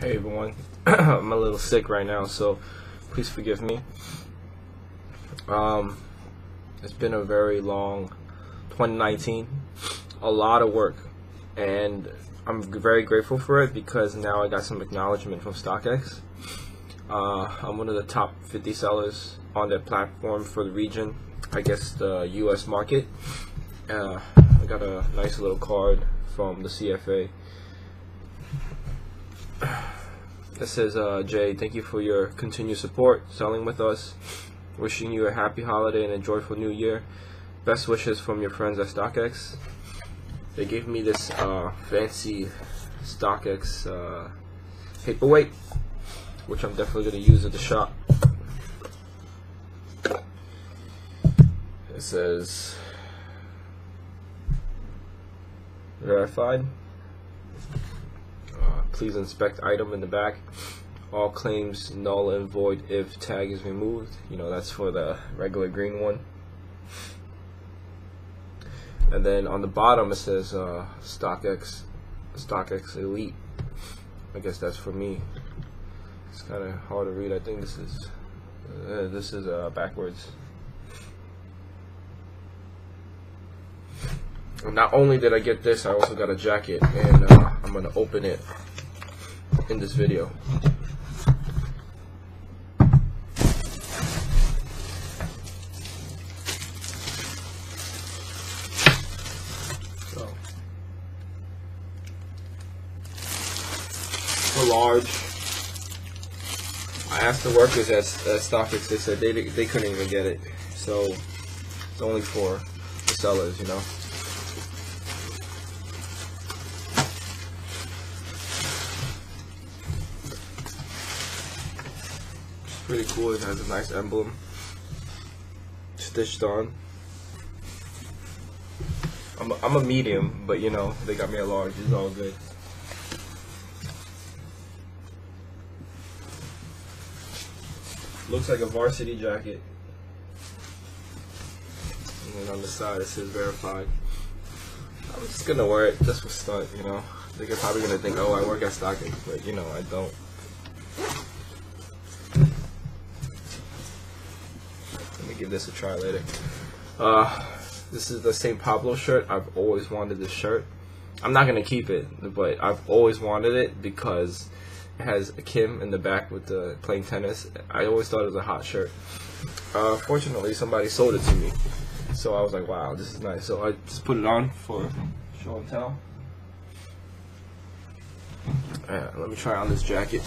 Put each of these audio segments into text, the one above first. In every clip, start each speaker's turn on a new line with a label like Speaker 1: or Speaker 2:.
Speaker 1: Hey everyone, I'm a little sick right now, so please forgive me. Um, it's been a very long 2019, a lot of work, and I'm very grateful for it because now I got some acknowledgement from StockX. Uh, I'm one of the top 50 sellers on their platform for the region, I guess the U.S. market. Uh, I got a nice little card from the CFA it says, uh, Jay, thank you for your continued support, selling with us. Wishing you a happy holiday and a joyful new year. Best wishes from your friends at StockX. They gave me this uh, fancy StockX uh, paperweight, which I'm definitely going to use at the shop. It says verified. Please inspect item in the back. All claims null and void if tag is removed. You know, that's for the regular green one. And then on the bottom it says uh, StockX, StockX Elite. I guess that's for me. It's kind of hard to read. I think this is uh, this is uh, backwards. not only did I get this, I also got a jacket, and uh, I'm gonna open it in this video. So, for large, I asked the workers at, at StockX, they said they, they couldn't even get it. So, it's only for the sellers, you know. Pretty cool. It has a nice emblem stitched on. I'm a, I'm a medium, but you know, they got me a large. It's all good. Looks like a varsity jacket. And then on the side it says verified. I'm just gonna wear it just for stunt, you know. They're probably gonna think, oh, I work at StockX, but you know, I don't. Give this a try later. Uh, this is the St. Pablo shirt. I've always wanted this shirt. I'm not gonna keep it, but I've always wanted it because it has a Kim in the back with the playing tennis. I always thought it was a hot shirt. Uh, fortunately, somebody sold it to me, so I was like, "Wow, this is nice." So I just put it on for show and tell. Yeah, let me try on this jacket.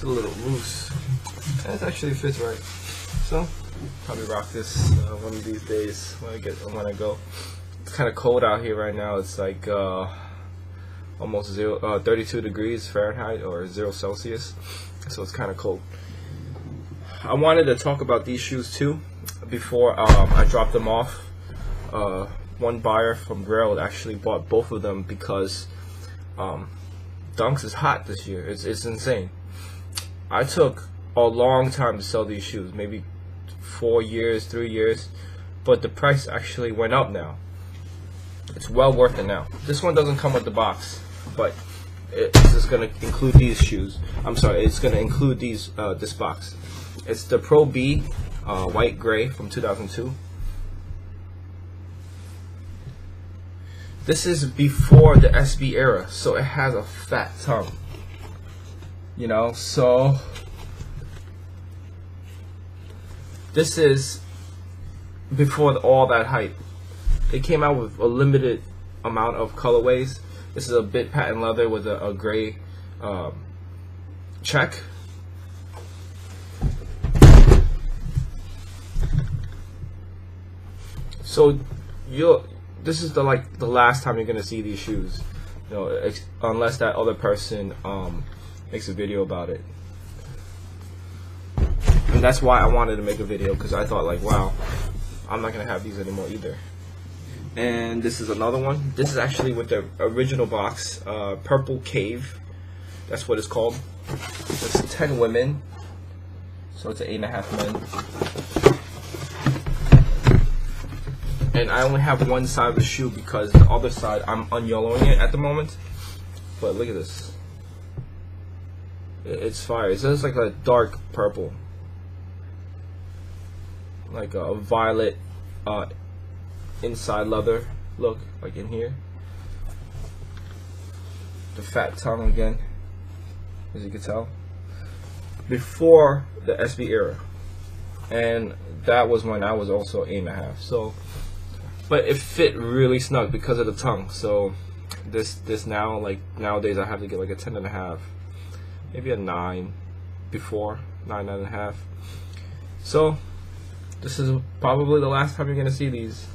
Speaker 1: It's a little loose. It actually fits right. So, probably rock this uh, one of these days when I get when I go. It's kind of cold out here right now. It's like uh, almost zero, uh, 32 degrees Fahrenheit or zero Celsius. So it's kind of cold. I wanted to talk about these shoes too before um, I dropped them off. Uh, one buyer from Grail actually bought both of them because um, Dunks is hot this year. It's it's insane. I took a long time to sell these shoes, maybe four years, three years, but the price actually went up now. It's well worth it now. This one doesn't come with the box, but it's just gonna include these shoes. I'm sorry, it's gonna include these uh, this box. It's the Pro B uh, white gray from 2002. This is before the SB era, so it has a fat tongue you know so this is before all that hype. They came out with a limited amount of colorways. This is a bit patent leather with a, a gray um, check. So you'll this is the like the last time you're gonna see these shoes you know unless that other person um, makes a video about it. And that's why I wanted to make a video because I thought like, wow, I'm not gonna have these anymore either. And this is another one. This is actually with the original box, uh, Purple Cave. That's what it's called. It's 10 women, so it's an eight and a half men. and I only have one side of the shoe because the other side I'm unyellowing it at the moment. But look at this. It- It's fire. It's just like a dark purple. Like a violet uh, inside leather look, like in here. The fat tongue again, as you can tell. Before the SB era. And that was when I was also eight and a half. So but it fit really snug because of the tongue. So this this now like nowadays I have to get like a ten and a half, maybe a nine, before nine nine and a half. So this is probably the last time you're gonna see these.